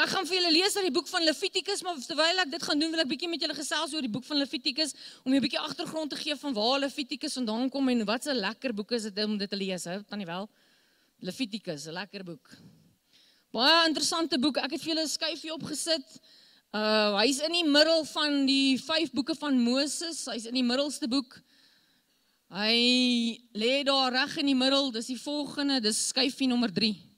Nou ek gaan vir julle lees uit die boek van Levitikus, maar terwyl ek dit gaan doen, wil ek bietjie met julle gesels oor die boek van Levitikus om 'n bietjie agtergrond te gee van waar Levitikus vandaan kom en wat 'n lekker boek is dit om dit te lees, hè? Tannie wel. Levitikus, 'n lekker boek. Baie interessante boek. Ek het vir julle 'n skyfie opgesit. Uh hy's in die middel van die vyf boeke van Moses. Hy's in die middelste boek. Hy lê daar reg in die middel. Dis die volgende, dis skyfie nommer 3.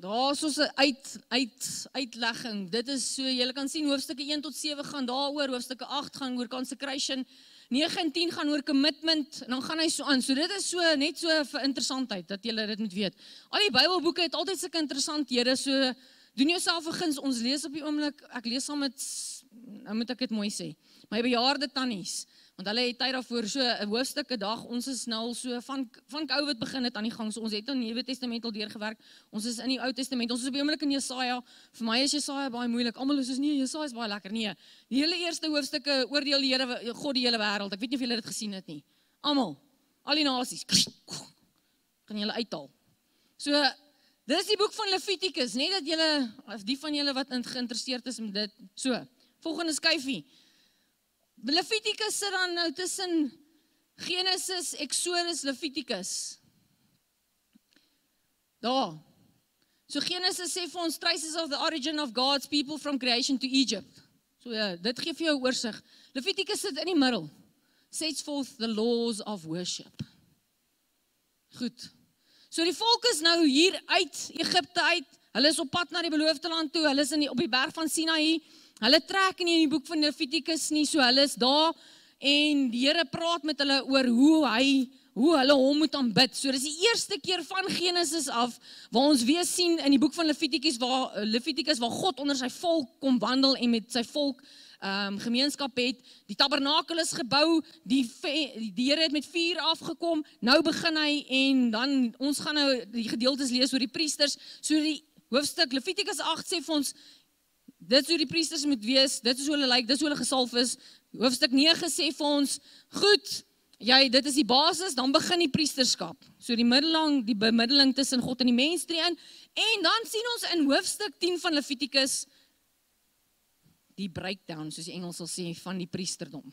Daar's ons 'n uit uit uitlegging. Dit is so jy kan sien hoofstukke 1 tot 7 gaan daaroor, hoofstukke 8 gaan oor consecration, 9 en 10 gaan oor commitment en dan gaan hy so aan. So dit is so net so vir interessantheid dat jy dit moet weet. Al die Bybelboeke het altyd sulke interessanthede. So doen jouself 'n guns. Ons lees op die oomblik. Ek lees saam met nou moet ek dit mooi sê. My bejaarde tannies want hulle het tyd daarvoor so 'n hoofstuk 'n dag. Ons is nou al so van van Covid begin het aan die gang. So ons het nou Nuwe Testament al deurgewerk. Ons is in die Ou Testament. Ons is op die oomblik in Jesaja. Vir my is Jesaja baie moeilik. Almal is soos nee, Jesaja is baie lekker. Nee. Die hele eerste hoofstukke oordeel die Here God die hele wêreld. Ek weet nie of julle dit gesien het nie. Almal. Al die nasies. Kan julle uithaal. So dis die boek van Levitikus, net dat julle as die van julle wat geïnteresseerd is met dit. So, volgende skyfie. Levitikus sit dan nou tussen Genesis, Exodus, Levitikus. Daar. So Genesis sê vir ons traces of the origin of God's people from creation to Egypt. So ja, dit gee vir jou 'n oorsig. Levitikus sit in die middel. Sets forth the laws of worship. Goed. So die volk is nou hier uit Egipte uit. Hulle is op pad na die beloofde land toe. Hulle is in die, op die berg van Sinaï. Hulle trek nie in die boek van Levitikus nie, so hulle is daar en die Here praat met hulle oor hoe hy hoe hulle hom moet aanbid. So dis die eerste keer van Genesis af waar ons weer sien in die boek van Levitikus waar Levitikus waar God onder sy volk kom wandel en met sy volk ehm um, gemeenskap het. Die tabernakel is gebou, die die Here het met vuur afgekom. Nou begin hy en dan ons gaan nou die gedeeltes lees oor die priesters. So die hoofstuk Levitikus 8 sê vir ons Dit is hoe die priesters moet wees. Dit is hoe hulle lyk. Dit is hoe hulle gesalf is. Hoofstuk 9 sê vir ons, goed, jy dit is die basis, dan begin die priesterskap. So die middeling, die bemiddeling tussen God en die mens tree in. En dan sien ons in hoofstuk 10 van Levitikus die breakdown, soos die Engels sal sê, van die priesterdom.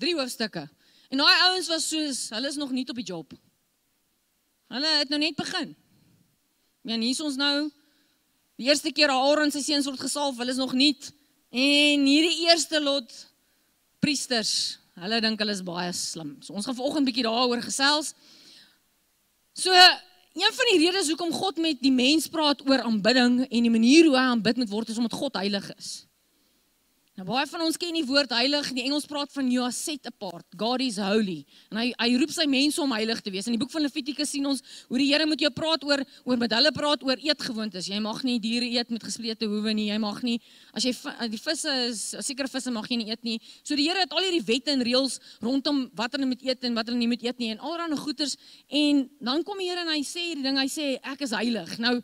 Drie hoofstukke. En daai ouens was soos, hulle is nog nie op die job. Hulle het nou net begin. Ja, hier is ons nou Die eerste keer Aaron se seuns word gesalf, hulle is nog nie en hierdie eerste lot priesters, hulle dink hulle is baie slim. So ons gaan vanoggend bietjie daaroor gesels. So een van die redes hoekom God met die mens praat oor aanbidding en die manier hoe hy aanbid moet word is omdat God heilig is. Nou baie van ons ken die woord heilig. Die Engels praat van you are set apart. God is holy. En hy hy roep sy mense om heilig te wees. In die boek van Levitikus sien ons hoe die Here met jou praat oor oor met hulle praat oor eetgewoontes. Jy mag nie diere eet met gesplete hoewe nie. Jy mag nie as jy die visse is, sekere visse mag jy nie eet nie. So die Here het al hierdie wette en reëls rondom wat hulle moet eet en wat hulle nie moet eet nie en allerlei goeders en dan kom die Here en hy sê hierdie ding. Hy sê ek is heilig. Nou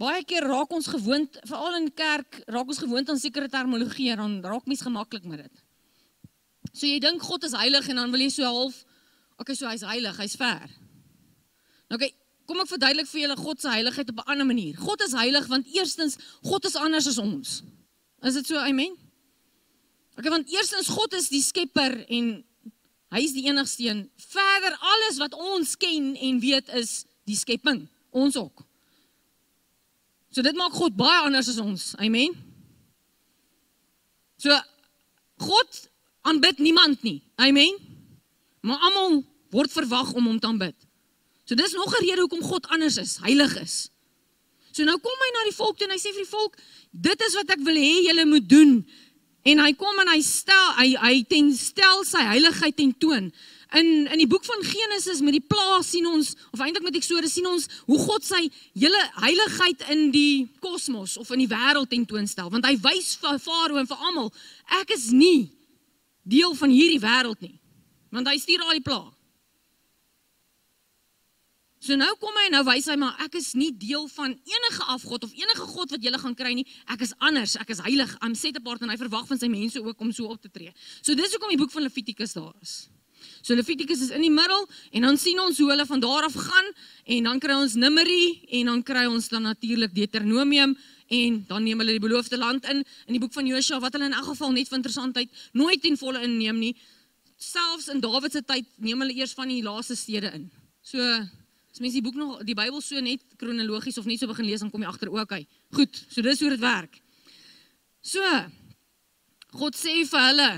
Baie keer raak ons gewoond, veral in kerk, raak ons gewoond aan sekere terminologie en dan raak mens gemaklik met dit. So jy dink God is heilig en dan wil jy so half, okay, so hy's heilig, hy's ver. Nou okay, kom ek verduidelik vir julle God se heiligheid op 'n ander manier. God is heilig want eerstens God is anders as ons. Is dit so? Amen. Okay, want eerstens God is die skepper en hy is die enigste een. Verder alles wat ons ken en weet is die skepping, ons ook. So dit maak God baie anders as ons. Amen. So God aanbid niemand nie. Amen. Maar almal word verwag om hom te aanbid. So dis nog 'n rede hoekom God anders is, heilig is. So nou kom hy na die volk toe en hy sê vir die volk, dit is wat ek wil hê julle moet doen. En hy kom en hy stel hy hy ten stel sy heiligheid ten toon. In in die boek van Genesis met die plaas sien ons of eintlik met Eksodus sien ons hoe God sy hele heiligheid in die kosmos of in die wêreld tentoonstel want hy wys vir Farao en vir almal ek is nie deel van hierdie wêreld nie want hy stuur al die pla. So nou kom hy en nou wys hy maar ek is nie deel van enige afgod of enige god wat jy gaan kry nie. Ek is anders, ek is heilig. I'm set apart en hy verwag van sy mense ook om so op te tree. So dis hoekom die boek van Levitikus daar is. So Levitikus is in die middel en dan sien ons hoe hulle van daar af gaan en dan kry ons Numeri en dan kry ons dan natuurlik Deuteronomium en dan neem hulle die beloofde land in in die boek van Josua wat hulle in elk geval net vir interessantheid nooit ten volle inneem nie. Selfs in Dawid se tyd neem hulle eers van die laaste stede in. So as mens die boek nog die Bybel so net kronologies of net so begin lees dan kom jy agter ook hy. Goed, so dis hoe dit werk. So God sê vir hulle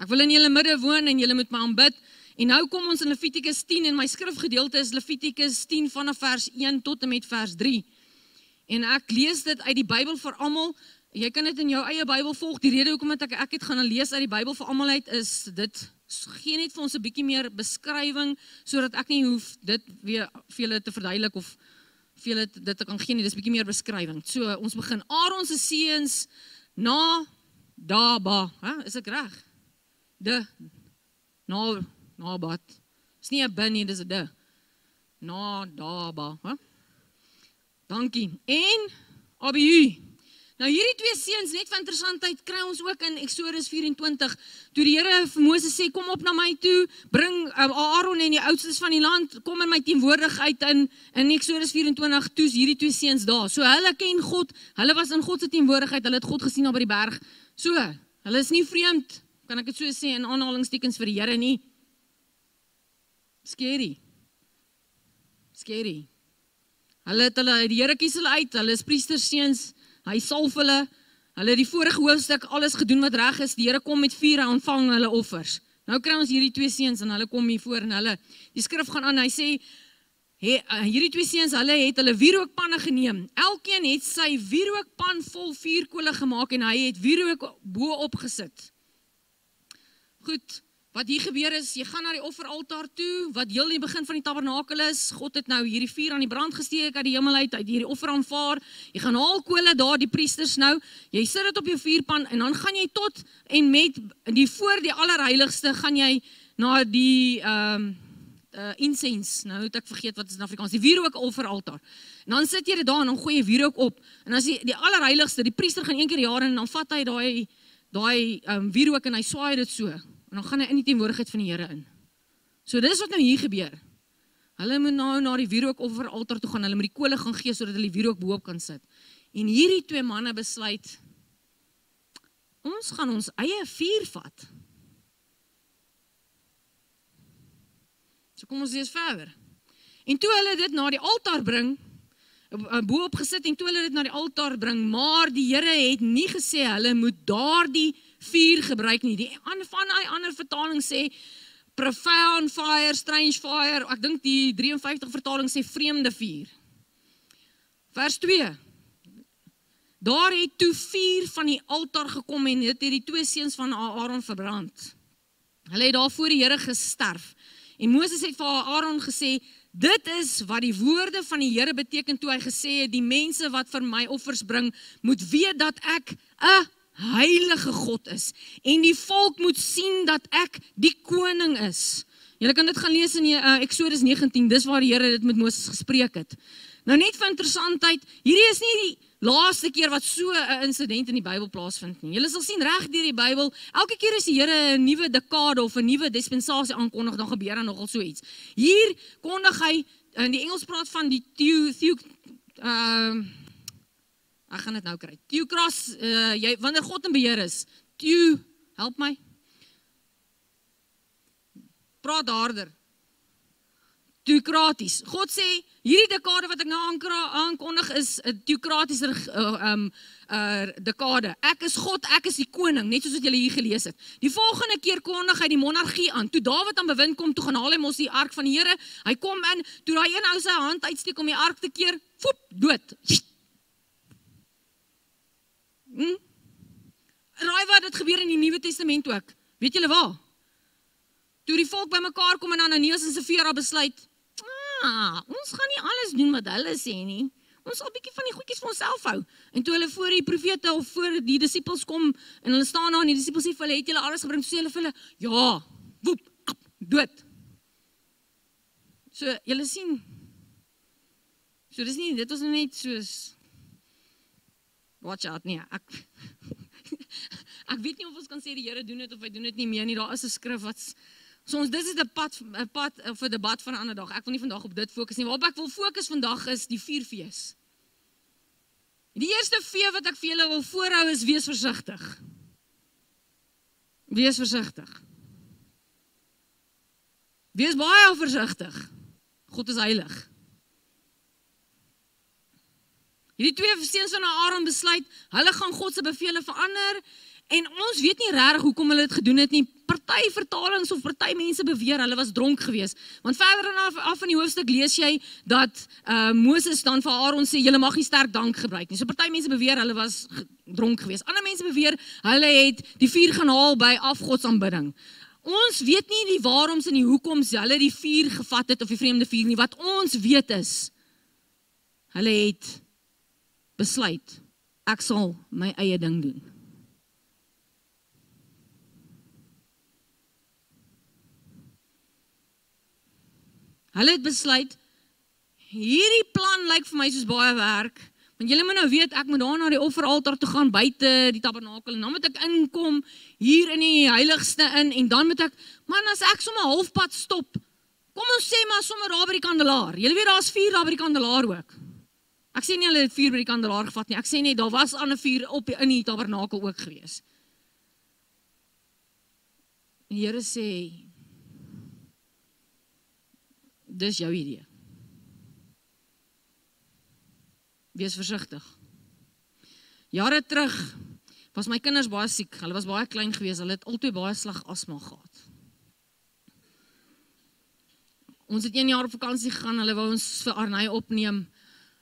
Ek wil in julle midde woon en julle moet my aanbid. En nou kom ons in Levitikus 10 en my skrifgedeelte is Levitikus 10 vanaf vers 1 tot en met vers 3. En ek lees dit uit die Bybel vir almal. Jy kan dit in jou eie Bybel volg. Die rede hoekom ek ek het gaan lees uit die Bybel vir almal uit is dit gee net vir ons 'n bietjie meer beskrywing sodat ek nie hoef dit weer vir julle te verduidelik of vir julle dit kan gee nie. Dis bietjie meer beskrywing. So ons begin. Aaron se seuns na Daba, hè, is ek reg? De na nabat. Dis nie 'n bin nie, dis 'n de. Na daba, hè? Dankie. En Abihu. Nou hierdie twee seuns net van interessantheid kry ons ook in Eksodus 24 toe die Here vir Moses sê kom op na my toe, bring um, Aaron en die oudstes van die land, kom in my teenwoordigheid in in Eksodus 24 toe's hierdie twee seuns daar. So hulle ken God, hulle was in God se teenwoordigheid, hulle het God gesien op by die berg. So, hulle is nie vreemd kan ek dit so sê in aanhalingstekens vir die Here nie. Scary. Scary. Hulle het hulle die Here kies hulle uit. Hulle is priestersseuns. Hy salf hulle. Hulle het die vorige hoofstuk alles gedoen wat reg is. Die Here kom met vuur en ontvang hulle offers. Nou kry ons hierdie twee seuns en hulle kom hier voor en hulle die skrif gaan aan. Hy sê He, uh, hierdie twee seuns, hulle het hulle wierookpanne geneem. Elkeen het sy wierookpan vol vuurkolle gemaak en hy het wierook bo op gesit. Goed, wat hier gebeur is, jy gaan na die offeraltaar toe, wat heel in die begin van die tabernakel is. God het nou hierdie vuur aan die brand gesteek uit die hemel uit, uit hierdie offer aanvaar. Jy gaan haal kole daar, die priesters nou. Jy sit dit op jou vuurpan en dan gaan jy tot en met die voor die allerheiligste gaan jy na die ehm um, uh incense. Nou het ek vergeet wat is in Afrikaans. Die wierook offeraltaar. En dan sit jy dit daar en dan gooi jy wierook op. En as die die allerheiligste, die priester gaan een keer per jaar en dan vat hy daai daai ehm um, wierook en hy swaai dit so en dan gaan hy in die teenwoordigheid van die Here in. So dis wat nou hier gebeur. Hulle moet nou na die wierook offer altaar toe gaan. Hulle moet die kole gaan gee sodat hulle die wierook bo-op kan sit. En hierdie twee manne besluit ons gaan ons eie vuur vat. So kom ons lees verder. En toe hulle dit na die altaar bring, bo-op gesit en toe hulle dit na die altaar bring, maar die Here het nie gesê hulle moet daardie vuur gebruik nie. Die ander van daai ander vertaling sê profound fire, strange fire. Ek dink die 53 vertaling sê vreemde vuur. Vers 2. Daar het toe vuur van die altaar gekom en dit het die twee seuns van Aaron verbrand. Hulle het daar voor die Here gesterf. En Moses het vir Aaron gesê: "Dit is wat die woorde van die Here beteken toe hy gesê het: Die mense wat vir my offers bring, moet weet dat ek 'n heilige God is en die volk moet sien dat ek die koning is. Julle kan dit gaan lees in uh, Eksodus 19, dis waar die Here dit met Moses gespreek het. Nou net vir interessantheid, hierdie is nie die laaste keer wat so 'n insident in die Bybel plaasvind nie. Julle sal sien reg deur die Bybel, elke keer as die Here 'n nuwe dekade of 'n nuwe dispensasie aankondig, dan gebeur daar nogal so iets. Hier kondig hy in die Engels praat van die theo, theo ehm uh, Ek gaan dit nou kry. Theocras, uh, jy wanneer God in beheer is. Theo, help my. Praat harder. Theocraties. God sê hierdie dekade wat ek nou aankondig is 'n theocratiese uh, um uh dekade. Ek is God, ek is die koning, net soos wat julle hier gelees het. Die volgende keer kondig hy die monargie aan. Toe Dawid aan bewind kom, toe gaan haal hy mos die ark van die Here. Hy kom in, toe daai een ou sy hand uitsteek om die ark te keer, voep, dood. Hm? Raai wat dit gebeur in die Nuwe Testament ook. Weet julle waar? Toe die volk bymekaar kom en Ananias en Safira besluit, "Ah, ons gaan nie alles doen wat hulle sê nie. Ons sal 'n bietjie van die goedjies vir onsself hou." En toe hulle voor die profete of voor die disippels kom en hulle staan daar en die disippels sê vir hulle, "Het julle alles gebring?" Sê hulle vir hulle, "Ja." Woep, ap, dood. So, julle sien. So dis nie, dit was net soos watch out nee ek ek weet nie of ons kan sê die Here doen dit of hy doen dit nie meer nie daar is 'n skrif wat So ons dis is 'n pad 'n pad of 'n debat van 'n ander dag. Ek wil nie vandag op dit fokus nie. Waarop ek wil fokus vandag is die vierfees. Die eerste vee wat ek vir julle wil voorhou is wees versigtig. Wees versigtig. Wees baie versigtig. God is heilig. Hierdie twee seuns van Aaron besluit, hulle gaan God se beveel verander En ons weet nie regtig hoekom hulle dit gedoen het nie. Party vertalings of party mense beweer hulle was dronk geweest. Want verder in af, af in die hoofstuk lees jy dat uh Moses dan vir Aaron sê julle mag nie sterk drank gebruik nie. So party mense beweer hulle was dronk geweest. Ander mense beweer hulle het die vuur gaan haal by afgodsaanbidding. Ons weet nie die waaroms en die hoekoms hulle die vuur gevat het of die vreemde vuur nie. Wat ons weet is hulle het besluit ek sal my eie ding doen. Hulle het besluit hierdie plan lyk vir my soos baie werk. Want julle moet nou weet ek moet daar na die offeraltaar toe gaan buite die tabernakel en dan moet ek inkom hier in die heiligste in en dan moet ek man as ek sommer halfpad stop. Kom ons sê maar sommer daar by die kandelaar. Julle weet daar's vuur daar by die kandelaar ook. Ek sê nie hulle het vuur by die kandelaar gevat nie. Ek sê net daar was ander vuur op die, in die tabernakel ook gewees. Die Here sê Dis jou idee. Wees versigtig. Jare terug was my kinders baie siek. Hulle was baie klein gewees. Hulle het altyd baie sleg asma gehad. Ons het 1 jaar op vakansie gegaan. Hulle wou ons vir Arney opneem.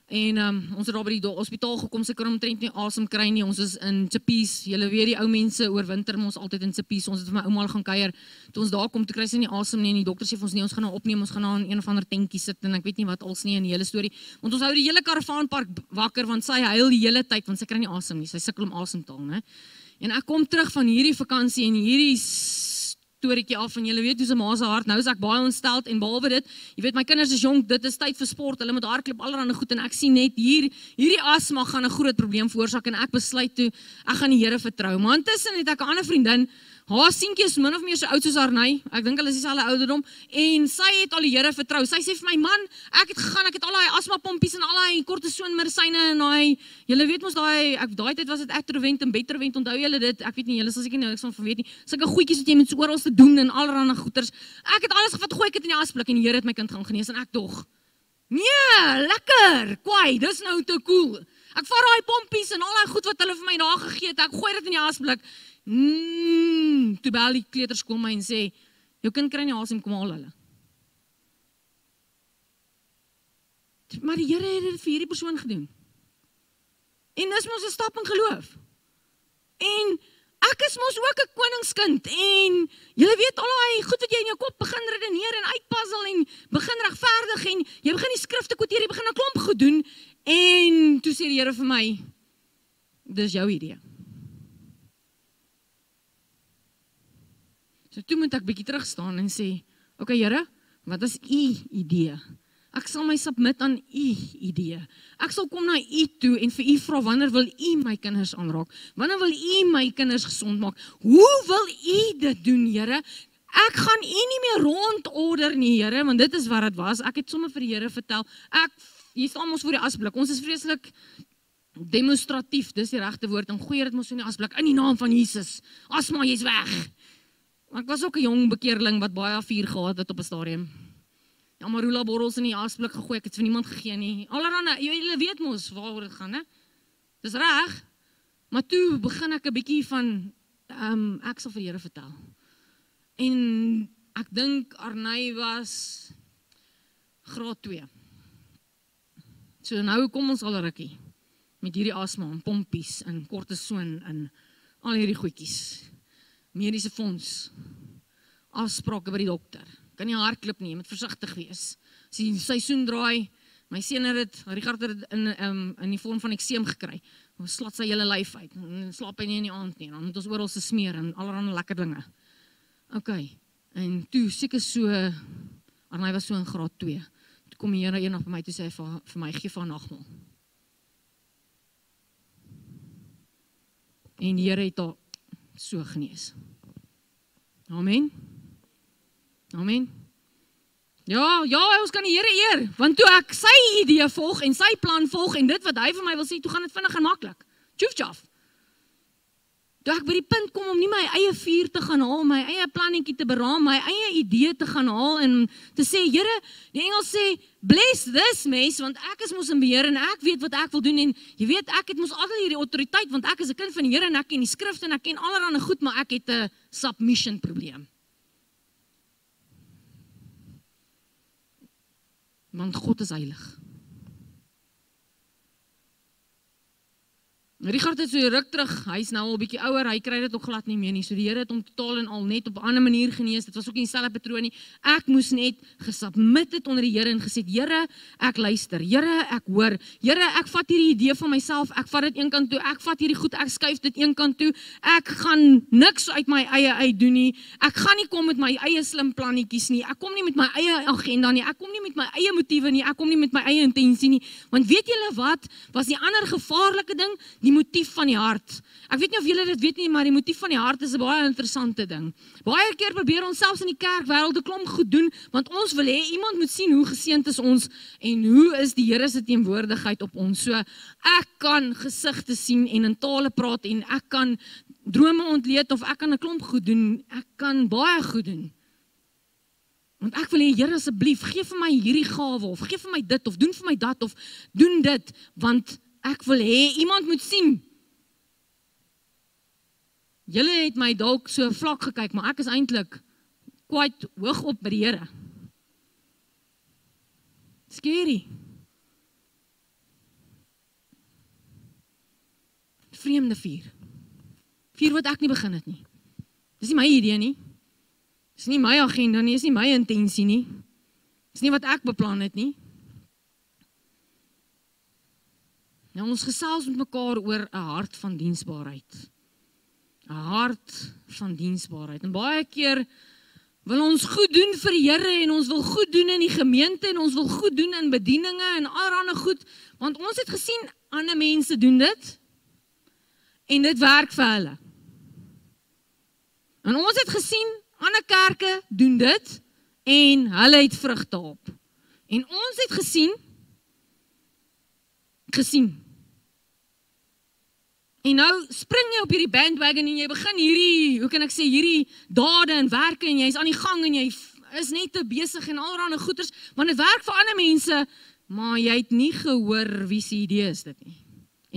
En um, ons het daar by die hospitaal gekom, sy kan omtrent nie asem kry nie. Ons is in Tsepies. Julle weet die ou mense oorwinter ons altyd in Tsepies. Ons het vir my ouma al gaan kuier. Toe ons daar kom, toe kry sy nie asem nie en die dokter sê vir ons nee, ons gaan haar opneem. Ons gaan haar in een of ander tentjie sit en ek weet nie wat als nie in die hele storie. Want ons hou die hele karavaanpark wakker want sy huil die hele tyd want sy kry nie asem nie. Sy sukkel om asem te haal, né? En ek kom terug van hierdie vakansie en hierdie storieetjie af en julle weet hoe se ma se hart nou is ek baie ontsteld en behalwe dit jy weet my kinders is jonk dit is tyd vir sport hulle moet hardloop allerhande goed en ek sien net hier hierdie asma gaan 'n groot probleem veroorsaak en ek besluit toe ek gaan die Here vertrou. Maar intussen het ek 'n ander vriendin Haar seentjie is min of meer so oud soos Arney. Ek dink hulle is dieselfde ouderdom en sy het al die Here vertrou. Sy sê vir my man, ek het gegaan, ek het al daai asma pompies en al daai kortison medisyne en daai julle weet mos daai ek daai tyd was dit Actrovent en Betrovent. Onthou julle dit? Ek weet nie julle sal seker niks van weet nie. Sulke goedjies wat jy moet so oral te doen en allerlei goeters. Ek het alles gevat, gooi ek dit in die asblik en die Here het my kind gaan genees en ek dog. Nee, lekker. Kwai, dis nou te cool. Ek vat daai pompies en al daai goed wat hulle vir my daar gegee het. Ek gooi dit in die asblik. Mm, toe bel die kleuterskool my en sê, "Jou kind kry nie asem, kom haal hulle." Maar die Here het dit vir hierdie persoon gedoen. En dis mos 'n stap in geloof. En ek is mos ook 'n koningskind en jy weet al daai goed wat jy in jou kop begin redeneer en uitpuzzle en begin regverdig en jy begin die skrifte kwoteer, jy begin 'n klomp goed doen en toe sê die Here vir my, "Dis jou idee." So toe moet ek bietjie terug staan en sê, "Oké okay, Here, wat is u idee? Ek sal my submit aan u idee. Ek sal kom na u toe en vir u vra wanneer wil u my kinders aanraak? Wanneer wil u my kinders gesond maak? Hoe wil u dit doen, Here? Ek gaan u nie meer rondorder nie, Here, want dit is wat dit was. Ek het sommer vir die Here vertel. Ek hier staan ons voor die asblik. Ons is vreeslik demonstratief, dis die regte woord. En gooi dit mos in die asblik in die naam van Jesus. Asma, jy's weg. Ek was ook 'n jong bekeerling wat baie vuur gehad het op 'n stadium. Ja, Marula borrels in die asblik gegooi, ek het vir niemand gegee nie. Allerhande, julle weet mos waaroor dit gaan, hè? Dis reg. Maar toe begin ek 'n bietjie van ehm um, ek sal vir Here vertel. En ek dink Arney was graad 2. So nou kom ons al rukkie met hierdie asma en pompies en kortison en al hierdie goedjies mediese fonds. Afsprake by die dokter. Kan nie hardloop nie, moet versigtig wees. As die seisoen draai, my seun het dit, Richard het dit in um, in die vorm van ekseem gekry. Ons slat sy hele lyf uit. En slaap hy nie in die aand nie. Dan moet ons oral se smeer en allerlei lekker dinge. OK. En toe seker so en hy was so in graad 2. Toe kom die Here eendag by my toe sê hy vir, vir my gee van nagmaal. En die Here het haar so genees. Amen. Amen. Ja, ja, ons kan die Here eer, want toe ek sy idee volg en sy plan volg en dit wat hy vir my wil sê, toe gaan dit vinnig en maklik. Tjof tjof. Toe ek by die punt kom om nie my eie vuur te gaan haal, my eie plannetjie te beraam, my eie idee te gaan haal en te sê, Here, die engel sê, bless this mess want ek is mos in beheer en ek weet wat ek wil doen en jy weet ek het mos altyd hierdie autoriteit want ek is 'n kind van die Here en ek ken die skrifte en ek ken allerlei goed, maar ek het 'n submission probleem. want God is heilig. Richard het so ruk terug, hy's nou al 'n bietjie ouer, hy kry dit ook glad nie meer nie. So die Here het hom totaal en al net op 'n ander manier genees. Dit was ook nie dieselfde patroon nie. Ek moes net gesubmit het onder die Here en gesê, Here, ek luister. Here, ek hoor. Here, ek vat hierdie idee van myself. Ek vat dit eenkant toe. Ek vat hierdie goed, ek skuif dit eenkant toe. Ek gaan niks uit my eie uit doen nie. Ek gaan nie kom met my eie slim plannetjies nie. Ek kom nie met my eie agenda nie. Ek kom nie met my eie motiewe nie. Ek kom nie met my eie intensie nie. Want weet julle wat? Was die ander gevaarlike ding? Die motief van die hart. Ek weet nie of julle dit weet nie, maar die motief van die hart is 'n baie interessante ding. Baie keer probeer ons selfs in die kerkwêreld 'n klomp goed doen want ons wil hê iemand moet sien hoe geseënd is ons en hoe is die Here se teenwoordigheid op ons. So ek kan gesigte sien en in tale praat en ek kan drome ontleed of ek kan 'n klomp goed doen. Ek kan baie goed doen. Want ek wil hê Here asseblief gee vir my hierdie gawe of gee vir my dit of doen vir my dat of doen dit want Ek wil hê iemand moet sien. Julle het my dalk so vlak gekyk, maar ek is eintlik quite hoog op by die Here. Scary. Vreemde vuur. Vuur wat ek nie begin het nie. Dis nie my idee nie. Dis nie my agenda nie, dis nie my intensie nie. Dis nie wat ek beplan het nie. Nou ons gesels met mekaar oor 'n hart van diensbaarheid. 'n Hart van diensbaarheid. En baie keer wil ons goed doen vir die Here en ons wil goed doen in die gemeente en ons wil goed doen in bedieninge en allerlei goed, want ons het gesien ander mense doen dit en dit werk vir hulle. En ons het gesien ander kerke doen dit en hulle het vrugte op. En ons het gesien gesien En nou spring jy op hierdie bandwagon en jy begin hierdie, hoe kan ek sê, hierdie dade en werke en jy's aan die gang en jy is net te besig en allerlei goeders, want dit werk vir ander mense, maar jy het nie gehoor wie se idee is dit nie.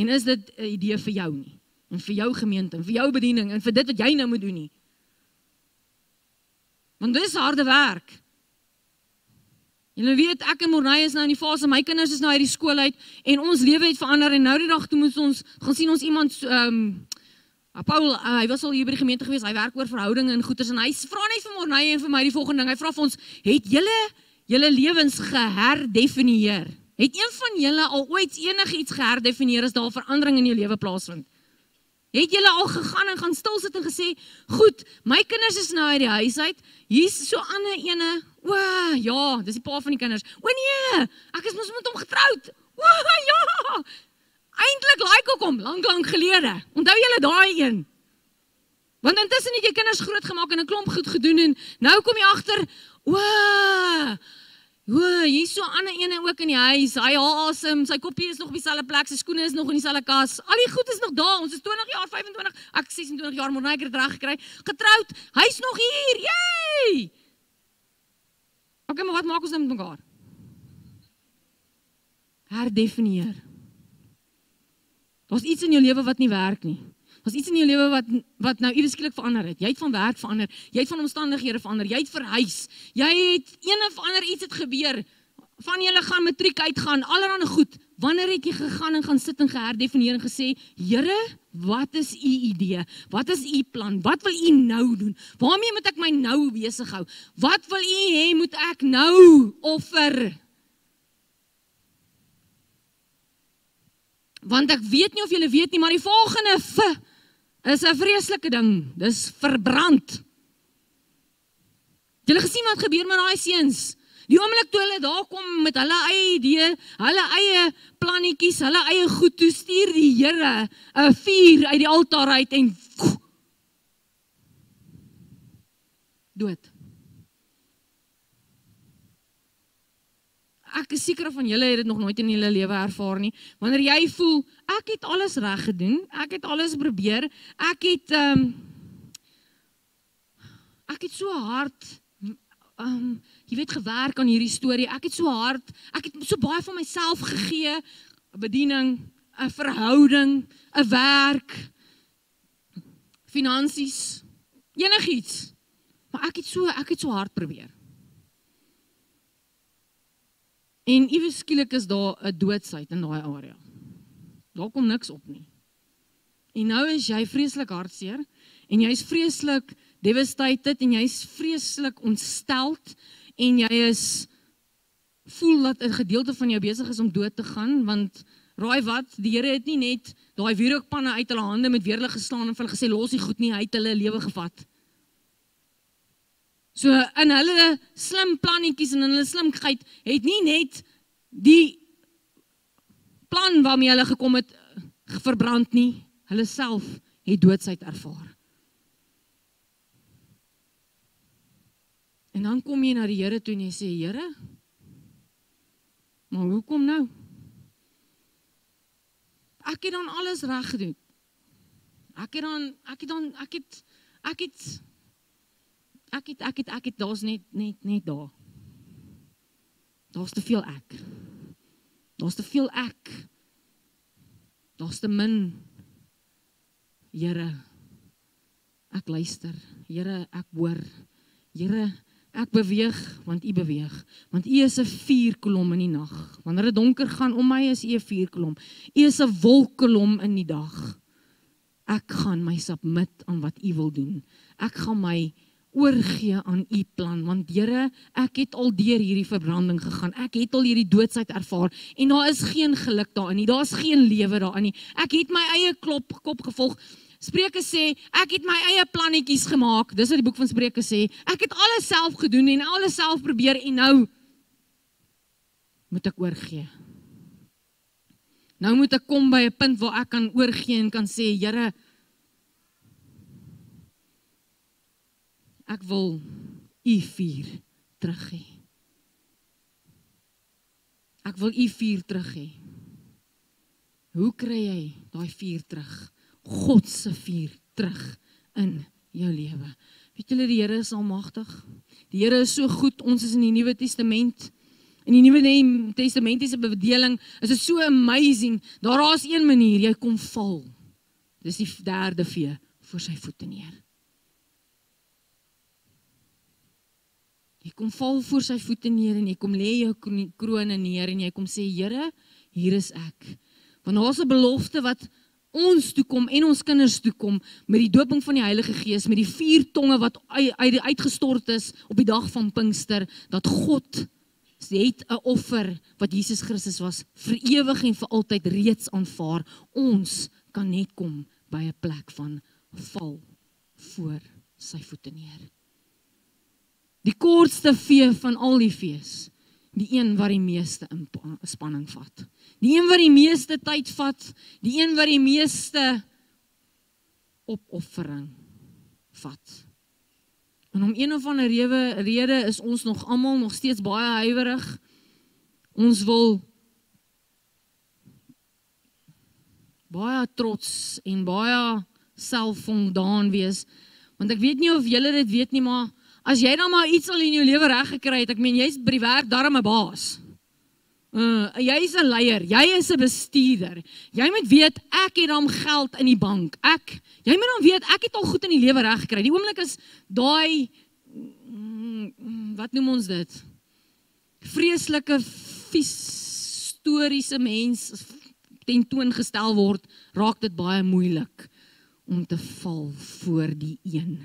En is dit 'n idee vir jou nie? En vir jou gemeente en vir jou bediening en vir dit wat jy nou moet doen nie. Want dis harde werk. Julle weet ek en Morney is nou in die fase my kinders is nou uit die skool uit en ons lewe het verander en nou die dag toe moet ons gaan sien ons iemand ehm um, Paul uh, hy was al hier by die gemeente gewees hy werk oor verhoudinge en goeders en hy vra net vir Morney en vir my die volgende ding hy vra vir ons het julle julle lewens geherdefinieer? Het een van julle al ooit enigiets geherdefinieer as daar verandering in jou lewe plaasvind Het julle al gegaan en gaan stil sit en gesê, "Goed, my kinders is nou uit die huis uit. Hier's so ander ene. O, ja, dis die pa van die kinders. O nee, ek is mos met hom getroud. O, ja. Eintlik like ek hom lank lank gelede. Onthou julle daai een? Want intussen het jy kinders groot gemaak en 'n klomp goed gedoen en nou kom jy agter, o, O, hier's so 'n ander ene ook in die huis. Hy haal asem. Sy koppie is nog op dieselfde plek. Sy skoene is nog in dieselfde kas. Al die goed is nog daar. Ons is 20 jaar, 25, ek 26 jaar, maar nou ek het reg gekry. Getroud. Hy's nog hier. Jay! Okay, maar wat maak ons nou met mekaar? Herdefinieer. Daar's iets in jou lewe wat nie werk nie. Was iets in jou lewe wat wat nou iewes skielik verander het. Jy het van werk verander, jy het van omstandighede verander, jy het verhuis. Jy het een of ander iets het gebeur. Van julle gaan matriek uitgaan, allerhande goed. Wanneer het jy gegaan en gaan sit en geherdefinieer en gesê, Here, wat is u idee? Wat is u plan? Wat wil u nou doen? Waarmee moet ek my nou besig hou? Wat wil u hê moet ek nou offer? Want ek weet nie of julle weet nie, maar die volgende f is 'n vreeslike ding. Dis verbrand. Jy het gesien wat gebeur met daai seuns. Die oomblik toe hulle daar kom met hulle eie idee, hulle eie plannetjies, hulle eie goed, toe stuur die Here 'n vuur uit die altaar uit en dood. Ek is seker van julle het dit nog nooit in julle lewe ervaar nie. Wanneer jy voel ek het alles reg gedoen, ek het alles probeer, ek het ehm um, ek het so hard ehm um, jy weet gewerk aan hierdie storie. Ek het so hard, ek het so baie van myself gegee, 'n bediening, 'n verhouding, 'n werk, finansies, enigiets. Maar ek het so ek het so hard probeer. En iewes skielik is daar 'n doodsheid in daai area. Daar kom niks op nie. En nou is jy vreeslik hartseer en jy's vreeslik devastated en jy's vreeslik ontsteld en jy is voel dat 'n gedeelte van jou besig is om dood te gaan want raai wat die Here het nie net daai wierookpanne uit hulle hande met weerlig geslaan en vir hulle gesê los die goed nie hy het hulle lewe gevat So in hulle slim plannetjies en in hulle slimheid het nie net die plan waarmee hulle gekom het verbrand nie, hulle self het doodsheid ervaar. En dan kom jy na die Here toe en jy sê Here, maar hoekom nou? Ek het dan alles reg gedoen. Ek het dan ek het dan ek het ek het ek het ek het ek het daar's net net net daar. Daar's te veel ek. Daar's te veel ek. Daar's te min. Here, ek luister. Here, ek hoor. Here, ek beweeg want U beweeg. Want U is 'n vuurkolom in die nag. Wanneer dit donker gaan om my is U 'n vuurkolom. U is 'n wolkkolom in die dag. Ek gaan my submit aan wat U wil doen. Ek gaan my oorgee aan u plan want Here ek het al deur hierdie verbranding gegaan. Ek het al hierdie doodsheid ervaar en daar is geen geluk daarin nie. Daar's geen lewe daarin nie. Ek het my eie klop kop gevolg. Spreuke sê ek het my eie plannetjies gemaak. Dis wat die boek van Spreuke sê. Ek het alles self gedoen en alles self probeer en nou moet ek oorgee. Nou moet ek kom by 'n punt waar ek kan oorgee en kan sê Here Ek wil u vuur terug hê. Ek wil u vuur terug hê. Hoe kry jy daai vuur terug? God se vuur terug in jou lewe. Weet julle die Here is almagtig. Die Here is so goed. Ons is in die Nuwe Testament. In die Nuwe Testamentiese bedeling is dit so amazing. Daar is een manier jy kom val. Dis die derde vee voor sy voete neer. Jy kom val voor sy voete neer en jy kom lê jou krone neer en jy kom sê Here, hier is ek. Want daar's 'n belofte wat ons toe kom en ons kinders toe kom met die doping van die Heilige Gees, met die vier tonge wat uit uitgestort is op die dag van Pinkster dat God het 'n offer wat Jesus Christus was vir ewig en vir altyd reeds aanvaar. Ons kan net kom by 'n plek van val voor sy voete neer. Die kortste vee van al die fees. Die een wat die meeste inspanning vat. Die een wat die meeste tyd vat, die een wat die meeste opoffering vat. En om een of ander rede rede is ons nog almal nog steeds baie huiwerig. Ons wil baie trots en baie selfvoldaan wees. Want ek weet nie of julle dit weet nie, maar As jy dan maar iets al in jou lewe reg gekry het, ek meen jy's by die werk darm 'n baas. Uh, jy's 'n leier, jy is 'n bestuurder. Jy moet weet ek het dan geld in die bank. Ek jy moet dan weet ek het al goed in die lewe reg gekry. Die oomblik is daai mm, wat noem ons dit? Vreeslike historiese mens tentoongestel word, raak dit baie moeilik om te val voor die een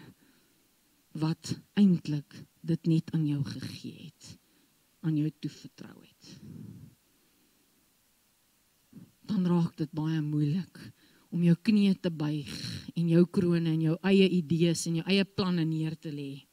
wat eintlik dit net aan jou gegee het, aan jou toevertrou het. Dan raak dit baie moeilik om jou knieë te buig en jou krone en jou eie idees en jou eie planne neer te lê.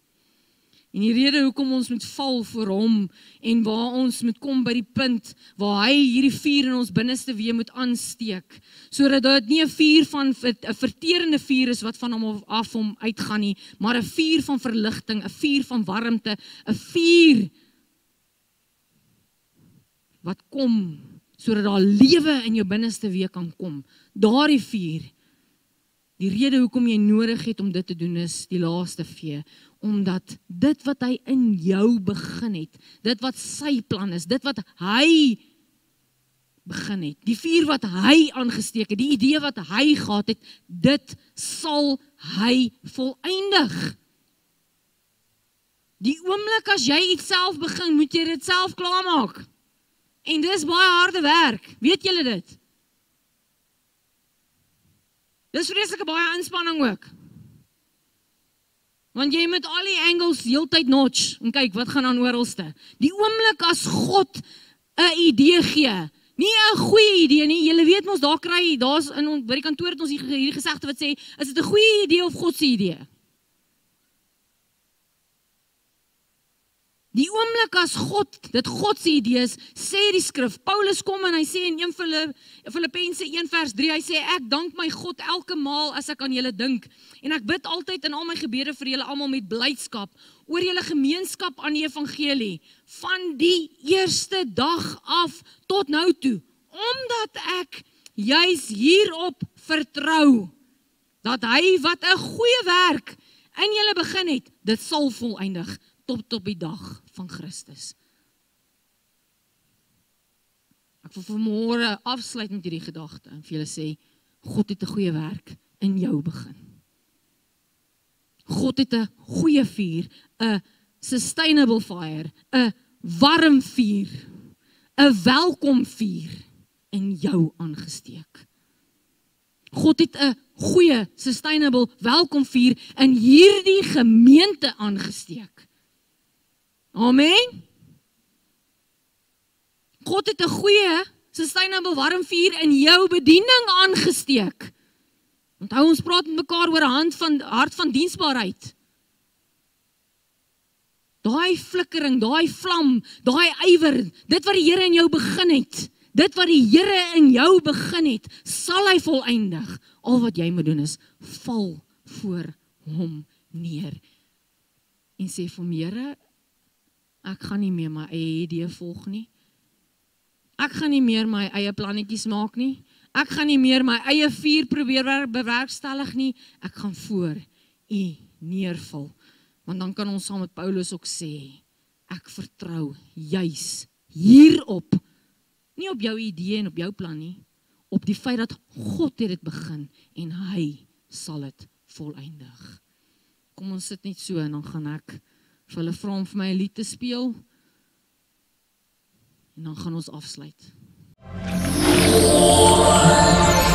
En die rede hoekom ons moet val voor hom en waar ons moet kom by die punt waar hy hierdie vuur in ons binneste weer moet aansteek sodat dit nie 'n vuur van 'n verterende vuur is wat van hom af hom uitgaan nie, maar 'n vuur van verligting, 'n vuur van warmte, 'n vuur wat kom sodat daar lewe in jou binneste weer kan kom. Daardie vuur. Die rede hoekom jy nodig het om dit te doen is die laaste vee, omdat dit wat hy in jou begin het, dit wat sy plan is, dit wat hy begin het, die vuur wat hy aangesteek het, die idee wat hy gehad het, dit sal hy volëindig. Die oomblik as jy iets self begin, moet jy dit self klaarmaak. En dis baie harde werk. Weet julle dit? Dis vreeslike baie inspanning ook. Want jy moet al die angles heeltyd notch en kyk wat gaan aan oralste. Die oomblik as God 'n idee gee, nie 'n goeie idee nie. Julle weet mos daar kry daar's in by die kantoor het ons hierdie gesegde wat sê, is dit 'n goeie idee of God se idee? Die oomblik as God, dit God se idee is, sê die skrif. Paulus kom en hy sê in 1 Filippense 1 vers 3, hy sê ek dank my God elke maal as ek aan julle dink en ek bid altyd in al my gebede vir julle almal met blydskap oor julle gemeenskap aan die evangelie van die eerste dag af tot nou toe, omdat ek juis hierop vertrou dat hy wat 'n goeie werk in julle begin het, dit sal volëindig tot op die dag van Christus. Ek wil vanmôre afsluit met hierdie gedagte en vir julle sê God het 'n goeie werk in jou begin. God het 'n goeie vuur, 'n sustainable fire, 'n warm vuur, 'n welkom vuur in jou aangesteek. God het 'n goeie sustainable welkom vuur in hierdie gemeente aangesteek. Amen. God het 'n goeie sustainable warm vuur in jou bediening aangesteek. Onthou ons praat met mekaar oor 'n hand van hart van diensbaarheid. Daai flikkering, daai vlam, daai ywer, dit wat die Here in jou begin het, dit wat die Here in jou begin het, sal hy volëindig. Al wat jy moet doen is val voor hom neer en sê vir my Here, ek gaan nie meer my eie idee volg nie. Ek gaan nie meer my eie plannetjies maak nie. Ek gaan nie meer my eie vuur probeer bewerkstellig nie. Ek gaan voor U neerval. Want dan kan ons saam met Paulus ook sê, ek vertrou juis hierop. Nie op jou idee en op jou plan nie, op die feit dat God het dit begin en hy sal dit volëindig. Kom ons sit net so en dan gaan ek Of hulle vra om vir my 'n lied te speel. En dan gaan ons afsluit. Oh.